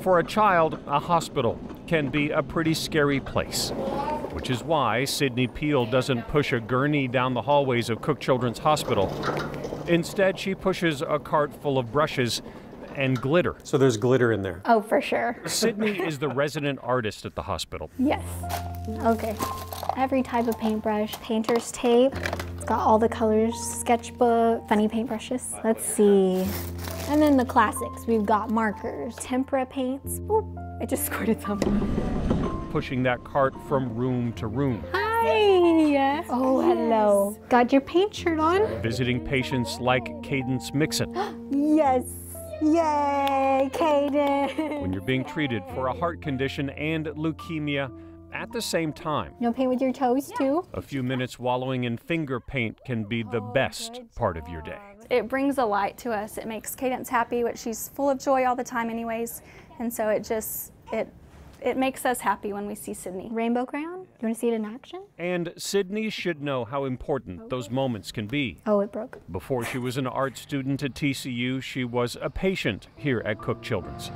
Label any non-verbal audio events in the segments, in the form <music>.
For a child, a hospital can be a pretty scary place, which is why Sydney Peel doesn't push a gurney down the hallways of Cook Children's Hospital. Instead, she pushes a cart full of brushes and glitter. So there's glitter in there. Oh, for sure. Sydney <laughs> is the resident artist at the hospital. Yes. Okay. Every type of paintbrush, painter's tape, it's got all the colors, sketchbook, funny paintbrushes. Let's see. And then the classics. We've got markers, tempera paints. Oop, I just <laughs> squirted some. Pushing that cart from room to room, Hi. Oh, hello. Got your paint shirt on? visiting patients like Cadence Mixon <gasps> Yes. Yay, Cadence! when you're being treated for a heart condition and leukemia at the same time. No paint with your toes too? A few minutes wallowing in finger paint can be the oh, best part of your day. It brings a light to us. It makes Cadence happy, which she's full of joy all the time anyways. And so it just, it, it makes us happy when we see Sydney. Rainbow crayon? You want to see it in action? And Sydney should know how important those moments can be. Oh, it broke. Before she was an art student at TCU, she was a patient here at Cook Children's.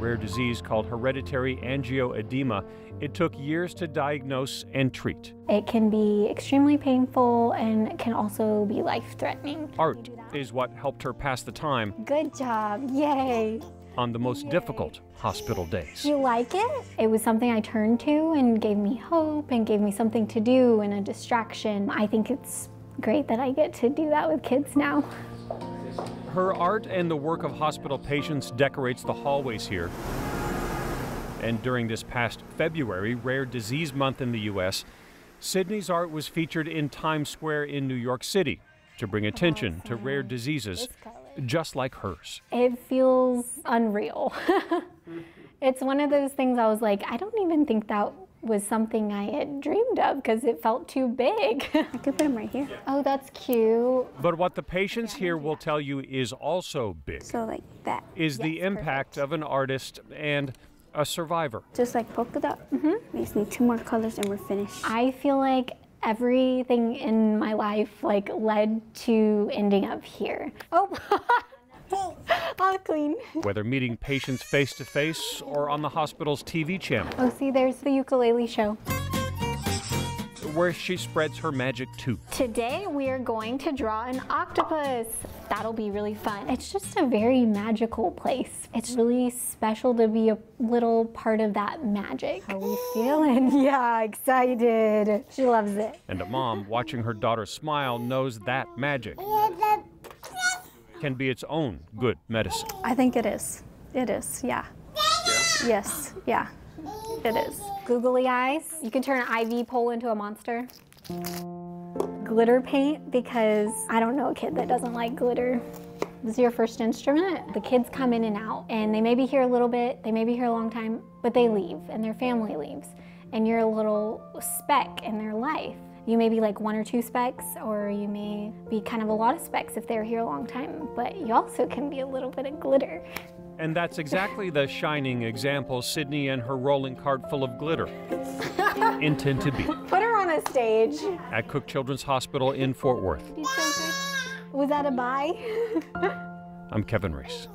Rare disease called hereditary angioedema. It took years to diagnose and treat. It can be extremely painful and can also be life threatening. Art is what helped her pass the time Good job. Yay. on the most difficult hospital days. You like it? It was something I turned to and gave me hope and gave me something to do and a distraction. I think it's great that I get to do that with kids now. <laughs> Her art and the work of hospital patients decorates the hallways here. And during this past February, Rare Disease Month in the U.S., Sydney's art was featured in Times Square in New York City to bring oh, attention to rare diseases just like hers. It feels unreal. <laughs> it's one of those things I was like, I don't even think that was something I had dreamed of because it felt too big. <laughs> I could put them right here. oh, that's cute. But what the patients here will tell you is also big So like that. is the Yes, impact of an artist and a survivor. Just like polka dot. Mm-hmm. We just need two more colors and we're finished. I feel like everything in my life like led to ending up here. Oh, <laughs> all clean. Whether meeting patients face to face or on the hospital's TV channel, Oh, see, there's the ukulele show. where she spreads her magic too. Today we are going to draw an octopus. That'll be really fun. It's just a very magical place. It's really special to be a little part of that magic. How are we feeling? <laughs> Yeah, excited. She loves it. And a mom watching her daughter smile knows that magic can be its own good medicine. I think it is. It is, yeah. Yes, yeah. It is. Googly eyes. You can turn an IV pole into a monster. Glitter paint because I don't know a kid that doesn't like glitter. This is your first instrument. The kids come in and out and they may be here a little bit, they may be here a long time, but they leave and their family leaves. And you're a little speck in their life. You may be like one or two specks, or you may be kind of a lot of specks if they're here a long time, but you also can be a little bit of glitter. And that's exactly the shining example Sydney and her rolling cart full of glitter <laughs> intend to be Put her on a stage. at Cook Children's Hospital in Fort Worth. Was that a bye? <laughs> I'm Kevin Reece.